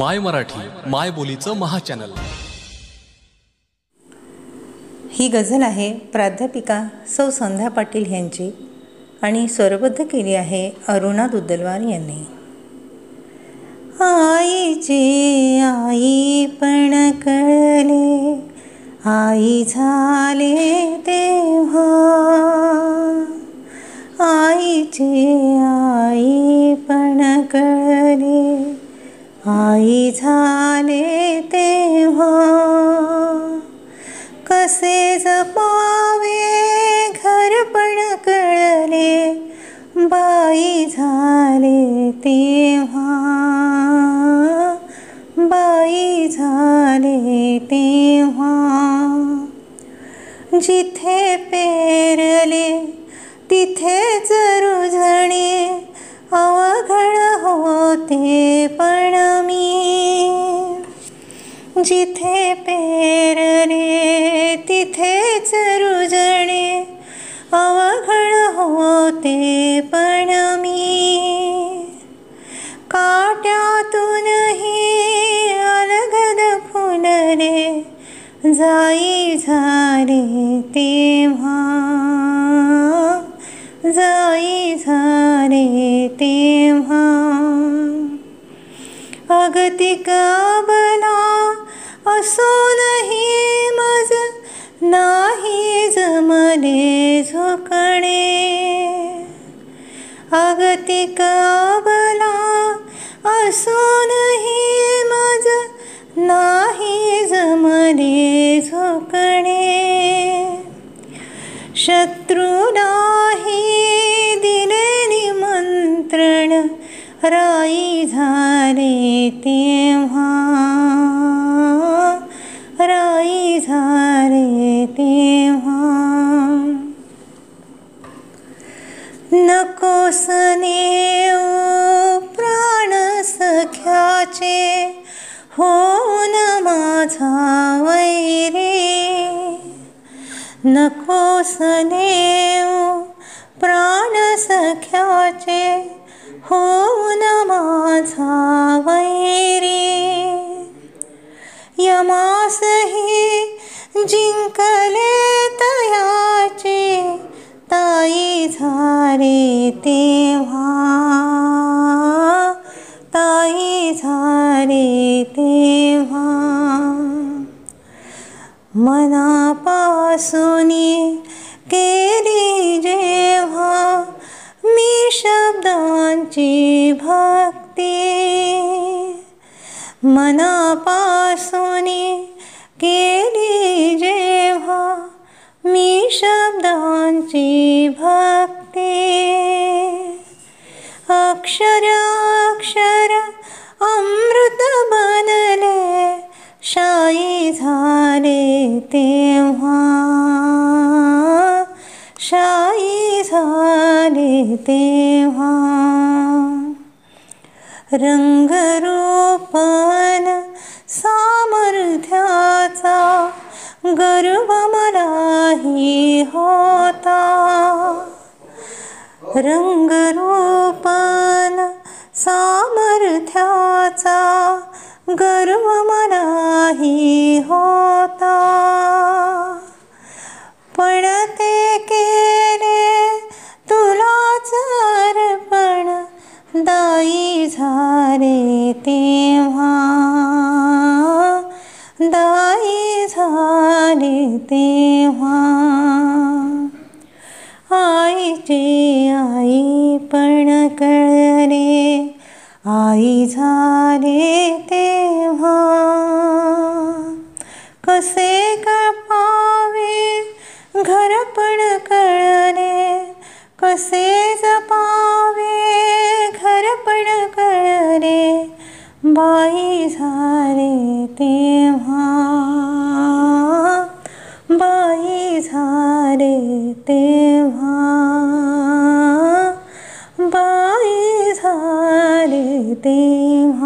माय मराठी माय बोलीचं महाचॅनल ही गझल आहे प्राध्यापिका सौ संध्या पाटील यांची आणि स्वरबद्ध केली आहे अरुणा दुद्दलवार यांनी. आईचे आई पण कळले आई झाले तेव्हा. आईचे आई आई झाले तेव्हा कसे जपावे घर पण कळले. बाई झाले तेव्हा बाई झाले तेव्हा जिथे पेरले तिथे जरुझणे अवघड होते पण मी जिथे पेरले तिथेच रुजणे अवघड होते पण मी. काट्यातूनही अलगद फुलले जाई झाले तेव्हा. जाई झाले ते अगतिका बला अस् नीं महीं जोकणे अगति कबला मज नाही जमले झोकणे। शत्रु नाही दिले निमंत्रण राई झाले तेव्हा. राई झाले तेव्हा. नकोसने प्राण सख्याचे होऊन माझा वैरे. नकोसने प्राण सख्याचे होऊन माझा वैरी। यमासही जिंकले तयाचे ताई झाले तेव्हा। ताई झाले तेव्हा। मनापासून केली मी शब्दांची भक्ती. मनापासून केली जेव्हा मी शब्दांची भक्ती. अक्षर अक्षर अमृत बनले शाई झाले तेव्हा. शाई झाले तेव्हा रंगरूपन सामर्थ्याचा गर्व मलाही होता। रंगरूपन सामर्थ्याचा गर्व मलाही होता दाई झाले तेव्हा. आईची आई पण कळले आई झाले तेव्हा. कसे कपावे घर पण कळले कसे बाई झाले तेव्हा बाई झाले तेव्हा बाई झाले तेव्हा